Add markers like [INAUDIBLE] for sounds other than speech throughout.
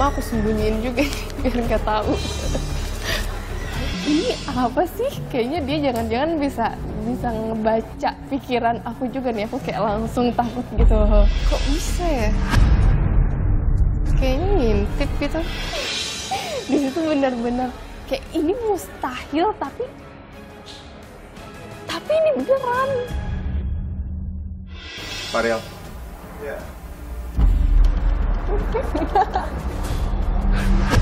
lama-lama aku sembunyiin juga biar nggak tahu. Ini apa sih? Kayaknya dia jangan-jangan bisa bisa ngebaca pikiran aku juga nih. Aku kayak langsung takut gitu. Kok bisa ya? Kayaknya ngintip gitu. [LAUGHS] Di situ benar-benar kayak ini mustahil tapi tapi ini beneran. Mariel. Ya. [LAUGHS] Ha ha ha!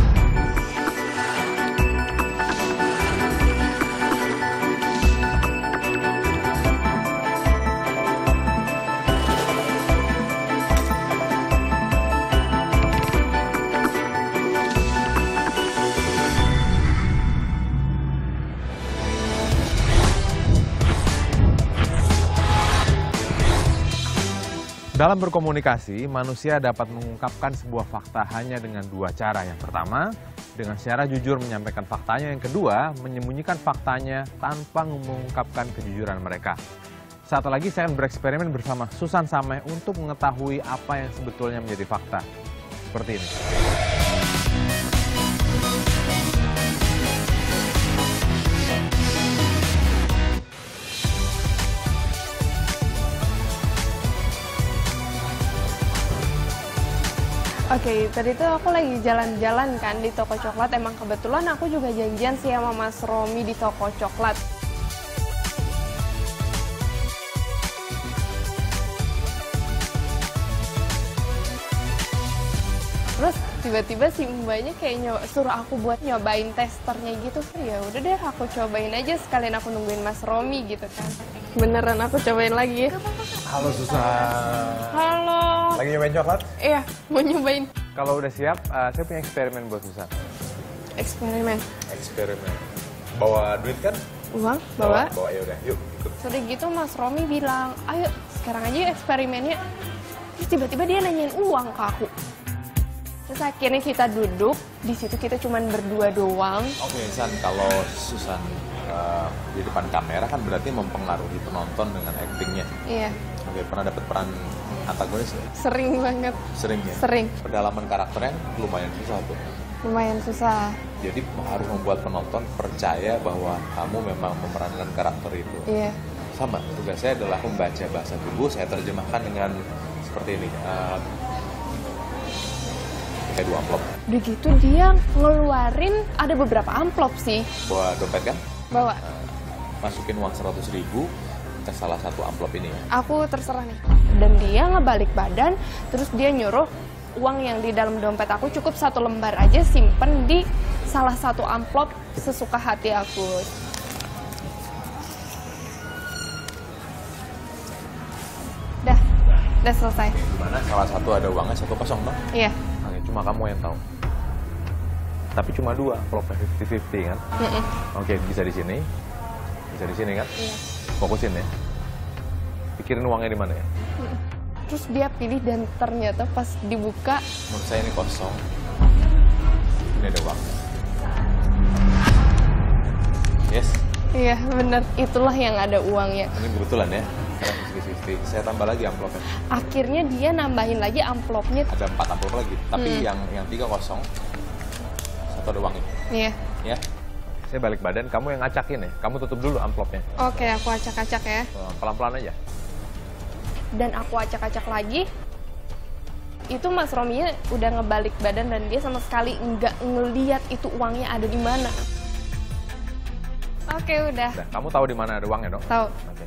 Dalam berkomunikasi, manusia dapat mengungkapkan sebuah fakta hanya dengan dua cara. Yang pertama, dengan secara jujur menyampaikan faktanya. Yang kedua, menyembunyikan faktanya tanpa mengungkapkan kejujuran mereka. Satu lagi saya akan bereksperimen bersama Susan Sameh untuk mengetahui apa yang sebetulnya menjadi fakta. Seperti ini. Oke, tadi tuh aku lagi jalan-jalan kan di toko coklat. Emang kebetulan aku juga janjian sih sama Mas Romi di toko coklat. Terus tiba-tiba si mbaknya kayak nyoba, suruh aku buat nyobain testernya gitu. Ya udah deh aku cobain aja sekalian aku nungguin Mas Romi gitu kan. Beneran aku cobain lagi. Halo Susan. Halo. Lagi nyobain coklat? Iya, mau nyobain Kalau udah siap, eh, saya punya eksperimen buat Susan. eksperimen. Eksperimen. Bawa duit kan? Uang bawa. Bawa ya udah, yuk ikut. Sudah gitu Mas Romi bilang, ayo sekarang aja yuk eksperimennya. Terus tiba-tiba dia nanyain uang ke aku. Terus akhirnya kita duduk, di situ kita cuman berdua doang. Oke, San, kalau Susan eh, di depan kamera kan berarti mempengaruhi penonton dengan aktingnya. Iya, Oke, pernah dapat peran antagonis ya? sering banget, Sering ya? sering. Pendalaman karakternya lumayan susah tuh. Lumayan susah. Jadi harus membuat penonton percaya bahwa kamu memang memerankan karakter itu. Iya. Sama, tugas saya adalah membaca bahasa tubuh, saya terjemahkan dengan seperti ini. eh, kayak dua amplop. Udah gitu dia ngeluarin ada beberapa amplop sih. Bawa dompet kan? Bawa. Masukin uang 100 ribu ke salah satu amplop ini. Aku terserah nih. Dan dia ngebalik badan, terus dia nyuruh uang yang di dalam dompet aku cukup satu lembar aja simpen di salah satu amplop sesuka hati aku. Dah, udah selesai. Di mana salah satu ada uangnya, satu kosong dong. Iya. Oke, cuma kamu yang tahu. Tapi cuma dua, amplopnya 50-50 kan? Mm-mm. Oke, bisa di sini. Bisa di sini kan? Iya. Fokusin ya. Pikirin uangnya di mana ya? Terus dia pilih dan ternyata pas dibuka, Menurut saya ini kosong. Ini ada uangnya. Yes, iya bener, itulah yang ada uangnya. ini kebetulan ya. Sekarang 50-50. Saya tambah lagi amplopnya. Akhirnya dia nambahin lagi amplopnya. Ada empat amplop lagi. Tapi Hmm. yang yang tiga kosong. Satu ada uangnya. Iya. Ya. Saya balik badan, kamu yang ngacakin ya. Kamu tutup dulu amplopnya. Oke, aku acak-acak ya. Pelan-pelan aja. dan aku acak-acak lagi itu Mas Rominya udah ngebalik badan dan dia sama sekali nggak ngeliat itu uangnya ada di mana. Oke udah Udah, kamu tahu di mana ada uangnya dong? tahu. Oke.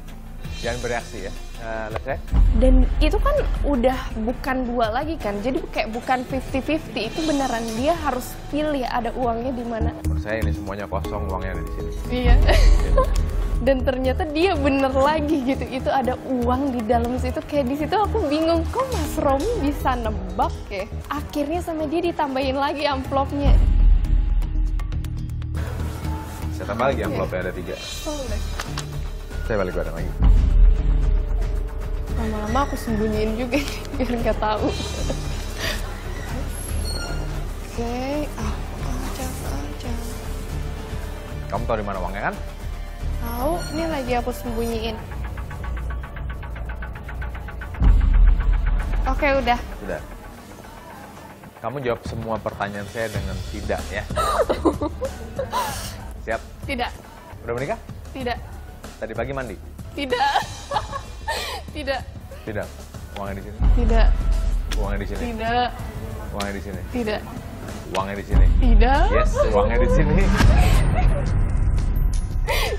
Jangan bereaksi ya. Eh. Dan itu kan udah bukan dua lagi kan, jadi kayak bukan 50-50 itu beneran dia harus pilih ada uangnya di mana. Menurut saya ini semuanya kosong, uangnya ada di sini. Iya. [LAUGHS] Dan ternyata dia bener lagi gitu. Itu ada uang di dalam situ. Kayak di situ aku bingung, kok Mas Romi bisa nebak ya? Akhirnya sama dia ditambahin lagi amplopnya. Saya tambah lagi amplopnya ada tiga. Oh, udah. Saya balik badan lagi. Lama-lama aku sembunyiin juga [LAUGHS] biar nggak tahu. Oke, aku aja. Kamu tahu di mana uangnya kan? Tahu, ini lagi aku sembunyiin. Oke, udah. Sudah. Kamu jawab semua pertanyaan saya dengan tidak ya. [LAUGHS] Siap? Tidak. Udah menikah? Tidak. Tadi pagi mandi? Tidak. [LAUGHS] Tidak. Tidak. Uangnya di sini. Tidak. Uangnya di sini. Tidak. Uangnya di sini. Tidak. Uangnya di sini. Tidak. Yes, uangnya di sini. [LAUGHS]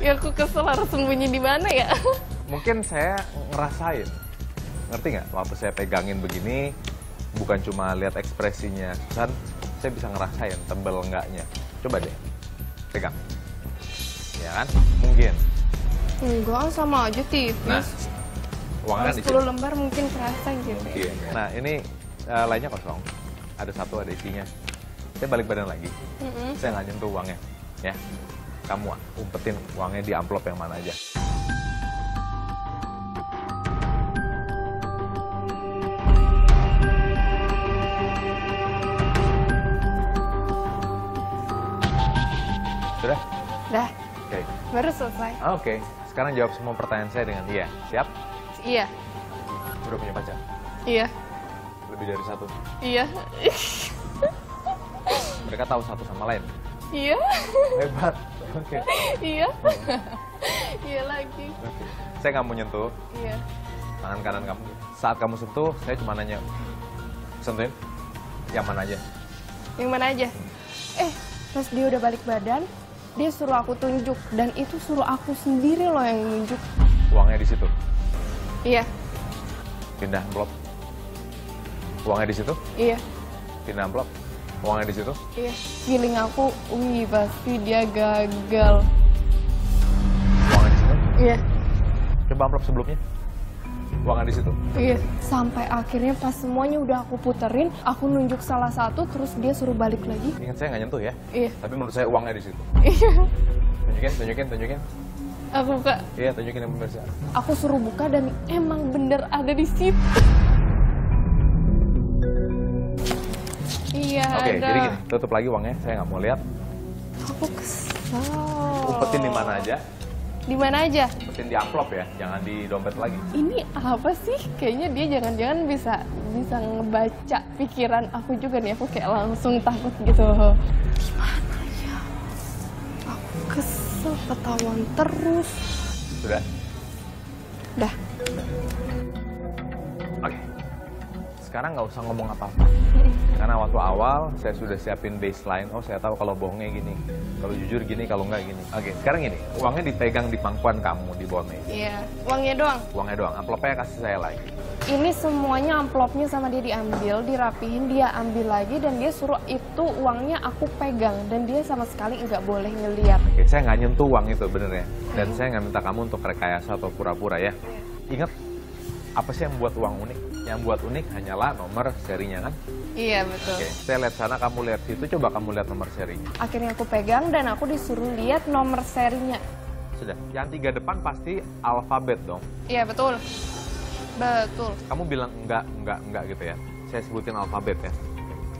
Ya aku kesel harus sembunyi di mana ya? [LAUGHS] Mungkin saya ngerasain. Ngerti nggak? Waktu saya pegangin begini, bukan cuma lihat ekspresinya Susan, saya bisa ngerasain tebel enggaknya. Coba deh, pegang. Ya kan? Mungkin. Enggak, sama aja tipis. Nah, uangnya di sini. 10 lembar mungkin kerasa gitu. Iya. Nah, ini eh, lainnya kosong. Ada satu, ada isinya. Saya balik badan lagi. Mm-mm. Saya nggak nyentuh uangnya. Ya, kamu umpetin uangnya di amplop yang mana aja. Sudah? Dah, Oke. baru selesai. Ah, Oke. Sekarang jawab semua pertanyaan saya dengan iya. Siap? Iya. Udah punya pacar? Iya. Lebih dari satu. Iya. [LAUGHS] Mereka tahu satu sama lain. Iya. Hebat. Oke. Iya. Iya lagi. Oke. Saya nggak mau nyentuh Iya. tangan kanan kamu. Saat kamu sentuh, saya cuma nanya, sentuhin yang mana aja. Yang mana aja? Eh, pas dia udah balik badan, dia suruh aku tunjuk dan itu suruh aku sendiri loh yang nunjuk. Uangnya di situ. Iya. Pindah amplop. Uangnya di situ. Iya. Pindah amplop. Uangnya di situ. Iya. Feeling aku, wih pasti dia gagal. Uangnya di situ. Iya. Coba amplop sebelumnya. Uangnya di situ. Iya. Sampai akhirnya pas semuanya udah aku puterin, aku nunjuk salah satu, terus dia suruh balik lagi. Ingat saya nggak nyentuh ya. Iya. Tapi menurut saya uangnya di situ. Iya. Tunjukin, tunjukin, tunjukin. Aku buka. Iya, tunjukin yang pemirsa. Aku suruh buka dan emang bener ada di situ. Iya Oke, ada. jadi gini, tutup lagi uangnya. Saya nggak mau lihat. Aku kesel. Umpetin di mana aja. Di mana aja? Umpetin di amplop ya, jangan di dompet lagi. Ini apa sih? Kayaknya dia jangan-jangan bisa bisa ngebaca pikiran aku juga nih. Aku kayak langsung takut gitu. Gimana? Aku kesel ketahuan terus. Sudah? Dah. Sekarang nggak usah ngomong apa-apa. Karena waktu awal saya sudah siapin baseline. Oh, saya tahu kalau bohongnya gini. Kalau jujur gini, kalau nggak gini. Oke, sekarang gini. Uangnya dipegang di pangkuan kamu di bawah meja. Iya. Uangnya doang. Uangnya doang. Amplopnya kasih saya lagi. Ini semuanya amplopnya sama dia diambil, dirapihin, dia ambil lagi dan dia suruh itu uangnya aku pegang dan dia sama sekali nggak boleh ngeliat. Oke, saya nggak nyentuh uang itu bener ya. Dan saya nggak minta kamu untuk rekayasa atau pura-pura ya. Ingat, apa sih yang buat uang unik? Yang buat unik hanyalah nomor serinya kan? Iya betul. Oke, saya lihat sana, kamu lihat situ, coba kamu lihat nomor serinya. Akhirnya aku pegang dan aku disuruh lihat nomor serinya. Sudah, yang tiga depan pasti alfabet dong. Iya betul. Betul. Kamu bilang enggak, enggak, enggak gitu ya. Saya sebutin alfabet ya.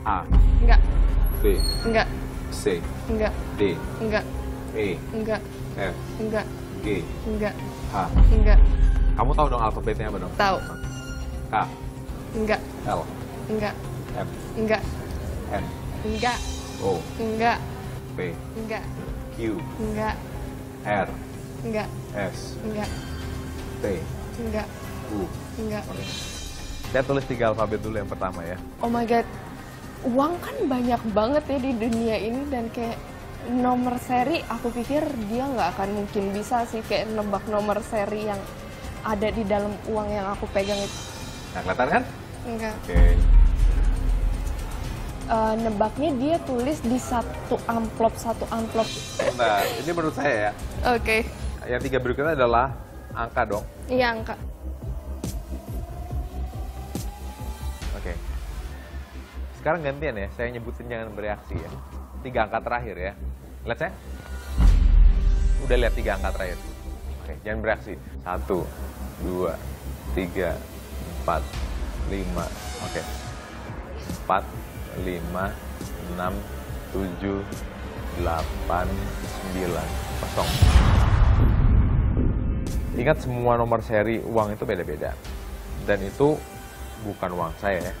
A, Enggak, B, enggak, C, enggak, D, enggak, E, enggak, F, enggak, G, enggak, H. enggak. kamu tahu dong alfabetnya apa dong? Tahu. K, Enggak, L, enggak, M, enggak, N, enggak, O, enggak, P, enggak, Q, enggak, R, enggak, S, enggak, T, enggak, U. enggak. Oke. Saya tulis tiga alfabet dulu yang pertama ya. Oh my god, uang kan banyak banget ya di dunia ini dan kayak nomor seri aku pikir dia nggak akan mungkin bisa sih kayak nebak nomor seri yang ada di dalam uang yang aku pegang itu. Nah, kelihatan kan? Enggak. Oke. Eh, nebaknya dia tulis di satu amplop satu amplop. Bentar, ini menurut saya ya. Oke. Yang tiga berikutnya adalah angka dong. Iya angka. Oke. Sekarang gantian ya, saya nyebutin jangan bereaksi ya. Tiga angka terakhir ya. Lihat saya. Udah lihat tiga angka terakhir. Oke, jangan bereaksi. Satu, dua, tiga, empat, lima. Oke. Empat, lima, enam, tujuh, delapan, sembilan, kosong. Ingat semua nomor seri uang itu beda-beda. Dan itu bukan uang saya ya.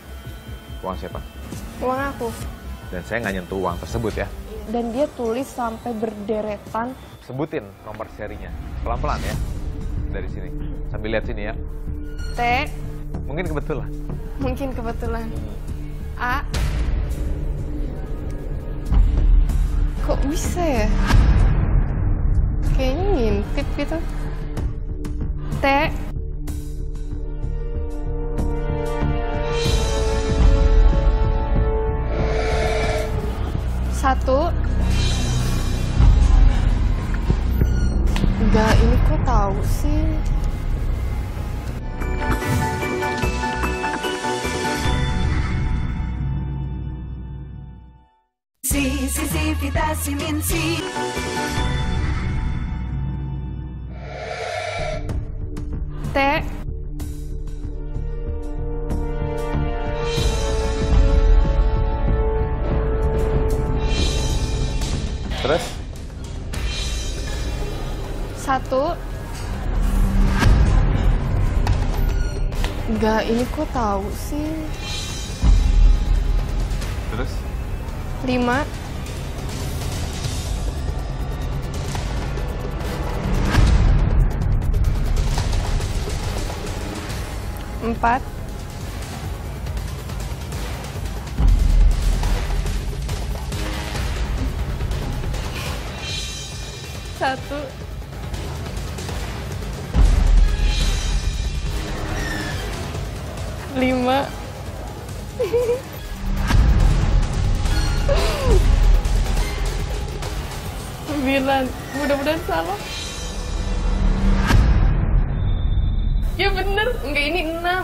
Uang siapa? Uang aku. Dan saya nggak nyentuh uang tersebut ya. Dan dia tulis sampai berderetan. Sebutin nomor serinya. Pelan-pelan ya. Dari sini. Sambil lihat sini ya. T. Mungkin kebetulan. Mungkin kebetulan. A. Kok bisa ya? Kayaknya ngintip gitu. T. Satu. Enggak, ini kok tahu sih? Si, si, C. T. Terus? Satu. Enggak, ini kok tahu sih? Terus? Lima. Empat. Satu. Lima. Sembilan. Mudah-mudahan salah. Ya bener. Enggak, ini enam.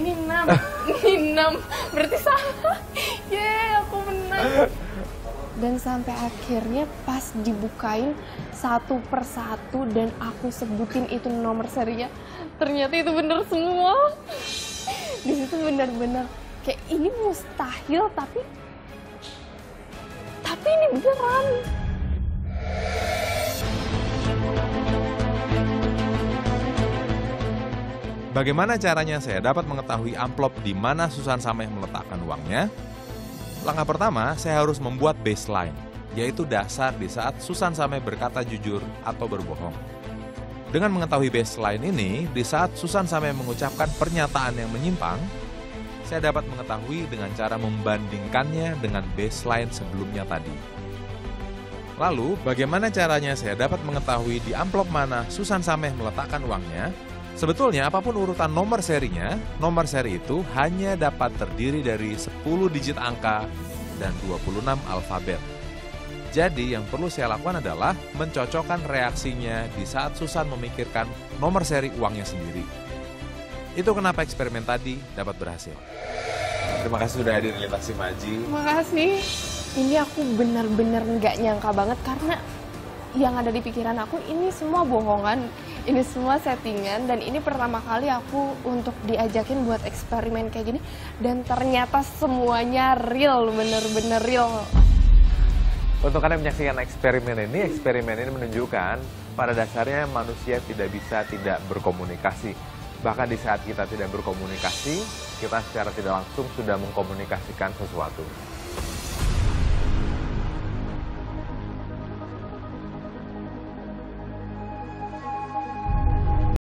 Ini enam. [LAUGHS] ini enam. Berarti salah. [LAUGHS] Yeay, aku menang. Dan sampai akhirnya pas dibukain satu persatu dan aku sebutin itu nomor serinya. Ternyata itu bener semua. [LAUGHS] Di situ bener-bener kayak ini mustahil tapi tapi ini beneran. Bagaimana caranya saya dapat mengetahui amplop di mana Susan Sameh meletakkan uangnya? Langkah pertama, saya harus membuat baseline, yaitu dasar di saat Susan Sameh berkata jujur atau berbohong. Dengan mengetahui baseline ini, di saat Susan Sameh mengucapkan pernyataan yang menyimpang, saya dapat mengetahui dengan cara membandingkannya dengan baseline sebelumnya tadi. Lalu, bagaimana caranya saya dapat mengetahui di amplop mana Susan Sameh meletakkan uangnya? Sebetulnya apa pun urutan nomor serinya, nomor seri itu hanya dapat terdiri dari 10 digit angka dan 26 alfabet. Jadi yang perlu saya lakukan adalah mencocokkan reaksinya di saat Susan memikirkan nomor seri uangnya sendiri. Itu kenapa eksperimen tadi dapat berhasil. Terima kasih sudah hadir di Lintas Simaji. Makasih. Ini aku benar-benar nggak nyangka banget karena yang ada di pikiran aku ini semua bohongan, ini semua settingan dan ini pertama kali aku untuk diajakin buat eksperimen kayak gini dan ternyata semuanya real, bener-bener real. Untuk yang menyaksikan eksperimen ini, eksperimen ini menunjukkan pada dasarnya manusia tidak bisa tidak berkomunikasi. Bahkan di saat kita tidak berkomunikasi, kita secara tidak langsung sudah mengkomunikasikan sesuatu.